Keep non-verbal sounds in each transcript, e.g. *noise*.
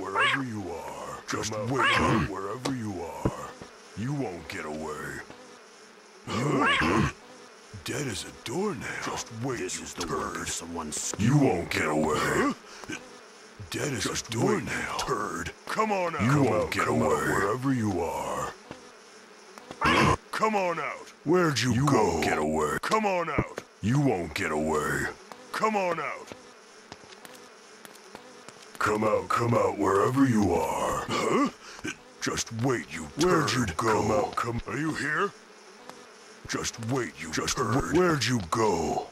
Wherever you are, just wait *clears throat* wherever you are. You won't get away. Dead as a doornail. Just wait, This you is the work turd. of someone You won't get away. Dead as a doornail. turd. Come on out. You won't get away. wherever you are. Come on out. Where'd you, You go? won't get away. Come on out. You won't get away. Come on out. Come out, come out, wherever you are. Huh? Just wait, you turd. Where'd you go? Come out, come. Are you here? Just wait, you Just turd. Where'd you go?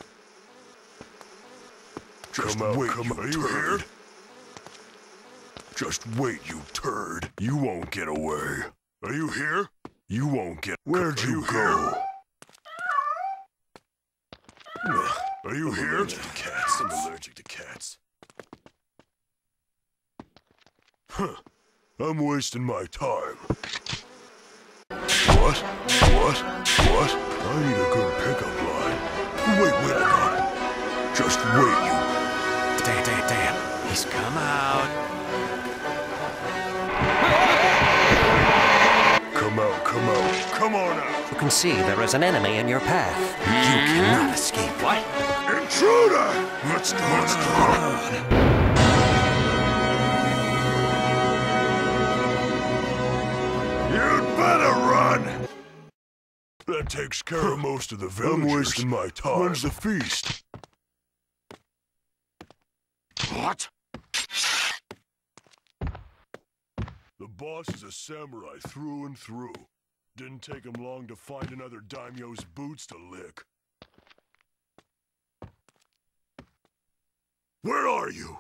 Just come out, wait, come you Are you here? Just wait, you turd. You won't get away. Are you here? You won't get. Where'd you, go? Are you here? allergic to cats. I'm allergic to cats. Huh. I'm wasting my time. What? What? What? I need a good pickup line. Wait, wait, got it. Just wait, you. Damn, damn, damn. He's come out. Come out, come out. Come on out. You can see there is an enemy in your path. You cannot hmm? escape. What? Intruder! Let's go, let's go. You'd better run! That takes care of most of the villagers. I'm wasting my time. When's the feast? What? The boss is a samurai through and through. Didn't take him long to find another daimyo's boots to lick. Where are you?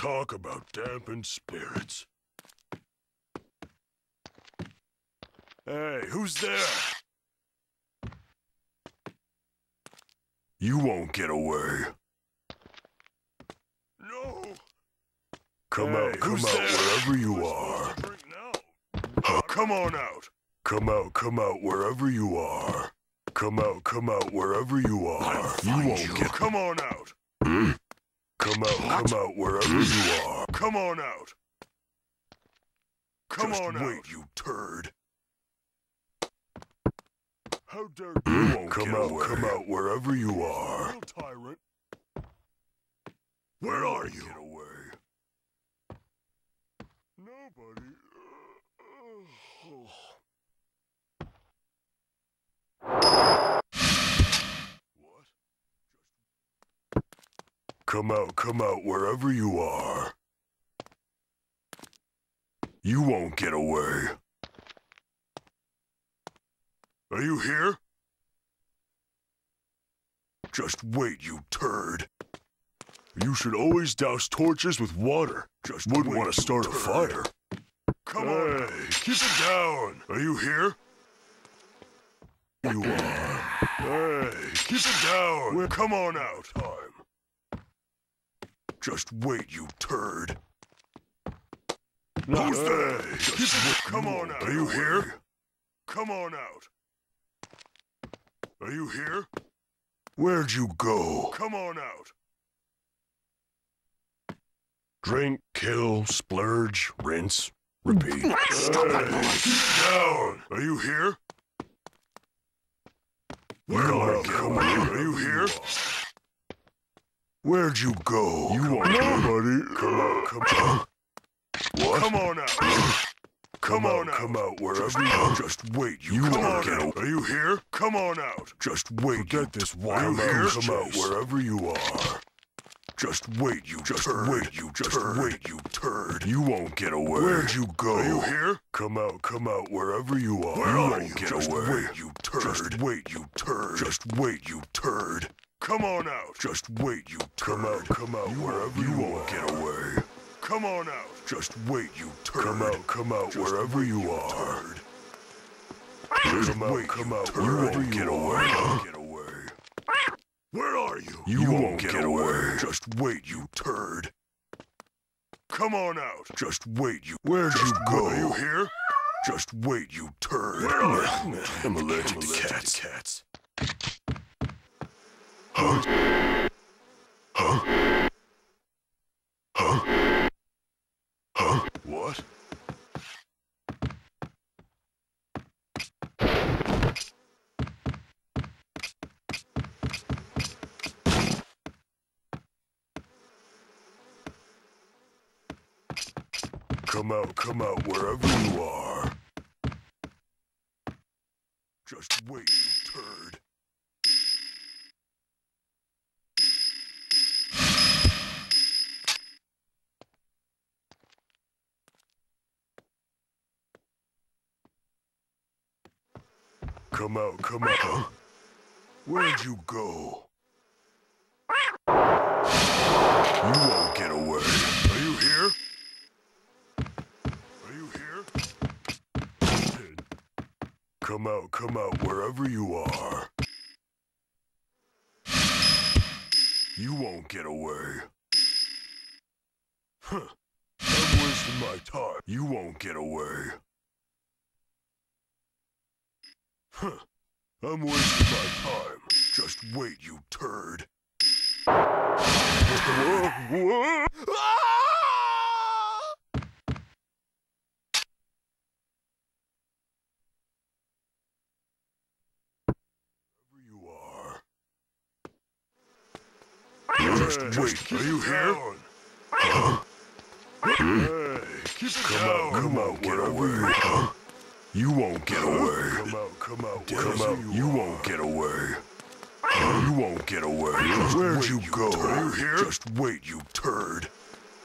Talk about dampened spirits. Hey, who's there? You won't get away. No. Come Hey, out, come out there? wherever you are. Uh, come on out. Come out, come out wherever you are. Come out, come out wherever you are. You won't you. get. Come on out. Come out, come out wherever you are. Come on out. Come Just on wait, out, you turd. How dare you won't come out, come out wherever you are. tyrant. Where are you? Get away. Nobody. What? Come out, come out wherever you are. You won't get away. Are you here? Just wait, you turd. You should always douse torches with water. Just wouldn't want to start a fire. Come on. Keep it down. Are you here? You are. Hey, keep it down. Well, come on out. Just wait, you turd. Who's uh, there? Keep. Come on out. Are you here? Come on out. Are you here? Where'd you go? Come on out. Drink, kill, splurge, rinse, repeat. Stop that noise. down. Are you here? Where are you? Are you here? Where'd you go? You won't Nobody. Come out. Come on. What? Come on out. Come on out. Come out wherever you are. Just wait. You come on get out. Are you here? Come on out. Just wait. Forget this wild Are you? Come out wherever you are. Just wait, you Just wait, you Just wait, you turd. You won't get away. Where'd you go? Are you here? Come out, come out wherever you are. Where you are won't you? Get Just away. wait, you turd. Just wait, you turd. Just wait, you turd. Come on out. Just wait, you turd. Come out, come out wherever you, you won't get away. Come on out. Just wait, you turd. Come out, come out wherever you are. Just come out, come out wherever you get away. Get away. Where are you? You, won't, get, away. Just wait, you turd. Come on out. Just wait, you. Where'd you go? Are you here? Just wait, you turd. Where are you? I'm allergic, to, cats. cats. Huh? Huh? Huh? Huh? What? Come out, come out, wherever you are. Just wait, turd. Come out, come out. Where'd you go? You won't get away. Are you here? Are you here? Come out, come out, wherever you are. You won't get away. Huh. I'm wasting my time. You won't get away. Huh. I'm wasting my time. Just wait, you turd. Whoa, whoa. Ah! Wherever you are. Just wait. Are you here? Huh? Hey, keep it come down. Out, come out, wherever you are. You won't get away. Come out, come out, come out. You, you won't get away. You won't get away. Just Where'd wait, you go? Are you here? Just wait, you turd.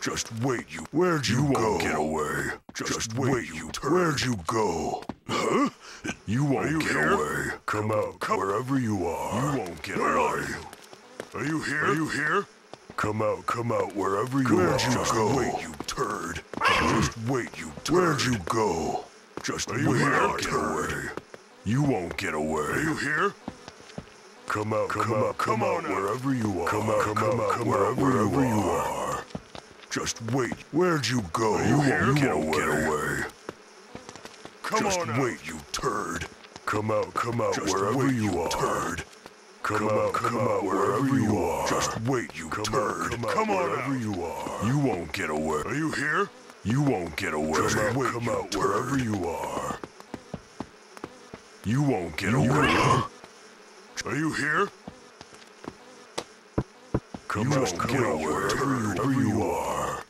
Just wait, you. Where'd you, you go? won't get away. Just, Just wait, wait, you turd. Where'd you go? Huh? You won't you get here? away. Come, come out, come wherever you are. You won't get Where away. Are you? Are you here? Are you here? Come out, come out, wherever you Where'd are. You Just go? wait, you turd. Just wait, you turd. Where'd you go? Just Are you wait, here? get away. You won't get away. Are you here? Come out, come, come out, come, out, wherever you are. Come out, come, come out, come wherever, wherever you, you are. Just wait. Where'd you go? You, won't, you get, won't away. get away. Come Just on wait, out. you turd. Come out, come out, Just wherever wait, you are. Turd. Come, come out, come out, wherever you are. Just wait, you come turd. Out, come, out, come on wherever out. you are. You won't get away. Are you here? You won't get away. Just come wait, come out turd. wherever you are. You won't get you away. Are you here? Come you out, come out wherever you, wherever you are.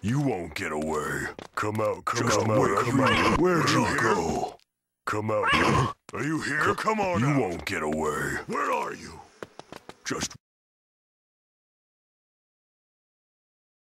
You won't get away. Come out, come Just out, wait, come out. Where'd you go? Come out. *gasps* Are you here? C come on You out. won't get away. Where are you? Just